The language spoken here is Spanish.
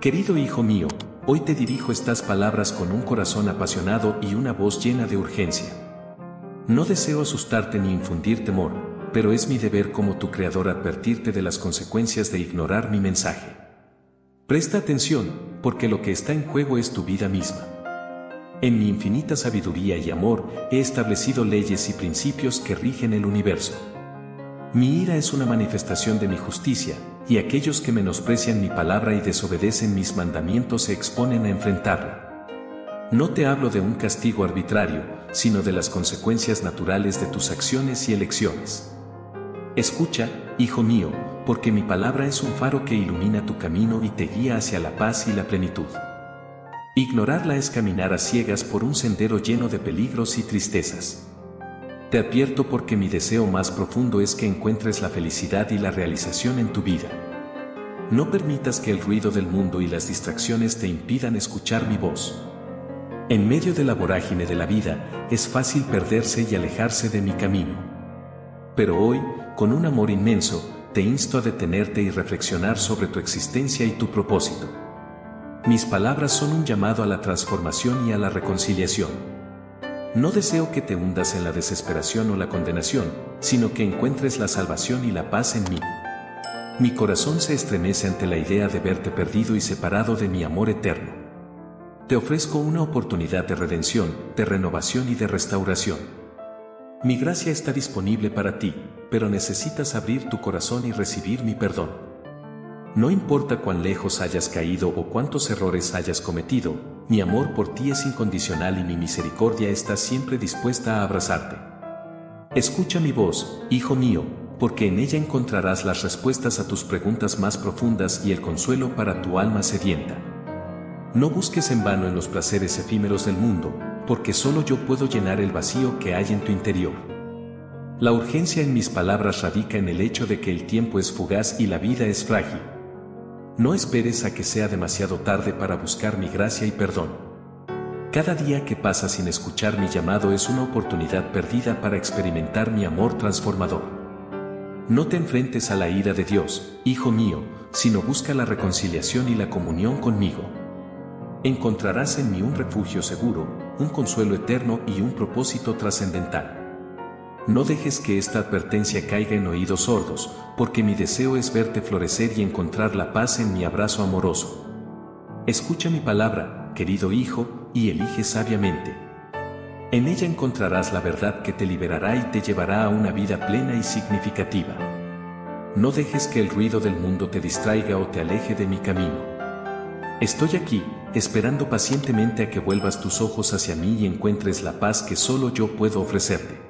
Querido hijo mío, hoy te dirijo estas palabras con un corazón apasionado y una voz llena de urgencia. No deseo asustarte ni infundir temor, pero es mi deber como tu creador advertirte de las consecuencias de ignorar mi mensaje. Presta atención, porque lo que está en juego es tu vida misma. En mi infinita sabiduría y amor he establecido leyes y principios que rigen el universo. Mi ira es una manifestación de mi justicia, y aquellos que menosprecian mi palabra y desobedecen mis mandamientos se exponen a enfrentarla. No te hablo de un castigo arbitrario, sino de las consecuencias naturales de tus acciones y elecciones. Escucha, hijo mío, porque mi palabra es un faro que ilumina tu camino y te guía hacia la paz y la plenitud. Ignorarla es caminar a ciegas por un sendero lleno de peligros y tristezas. Te advierto porque mi deseo más profundo es que encuentres la felicidad y la realización en tu vida. No permitas que el ruido del mundo y las distracciones te impidan escuchar mi voz. En medio de la vorágine de la vida, es fácil perderse y alejarse de mi camino. Pero hoy, con un amor inmenso, te insto a detenerte y reflexionar sobre tu existencia y tu propósito. Mis palabras son un llamado a la transformación y a la reconciliación. No deseo que te hundas en la desesperación o la condenación, sino que encuentres la salvación y la paz en mí. Mi corazón se estremece ante la idea de verte perdido y separado de mi amor eterno. Te ofrezco una oportunidad de redención, de renovación y de restauración. Mi gracia está disponible para ti, pero necesitas abrir tu corazón y recibir mi perdón. No importa cuán lejos hayas caído o cuántos errores hayas cometido, mi amor por ti es incondicional y mi misericordia está siempre dispuesta a abrazarte. Escucha mi voz, hijo mío, porque en ella encontrarás las respuestas a tus preguntas más profundas y el consuelo para tu alma sedienta. No busques en vano en los placeres efímeros del mundo, porque solo yo puedo llenar el vacío que hay en tu interior. La urgencia en mis palabras radica en el hecho de que el tiempo es fugaz y la vida es frágil. No esperes a que sea demasiado tarde para buscar mi gracia y perdón. Cada día que pasa sin escuchar mi llamado es una oportunidad perdida para experimentar mi amor transformador. No te enfrentes a la ira de Dios, hijo mío, sino busca la reconciliación y la comunión conmigo. Encontrarás en mí un refugio seguro, un consuelo eterno y un propósito trascendental. No dejes que esta advertencia caiga en oídos sordos, porque mi deseo es verte florecer y encontrar la paz en mi abrazo amoroso. Escucha mi palabra, querido hijo, y elige sabiamente. En ella encontrarás la verdad que te liberará y te llevará a una vida plena y significativa. No dejes que el ruido del mundo te distraiga o te aleje de mi camino. Estoy aquí, esperando pacientemente a que vuelvas tus ojos hacia mí y encuentres la paz que solo yo puedo ofrecerte.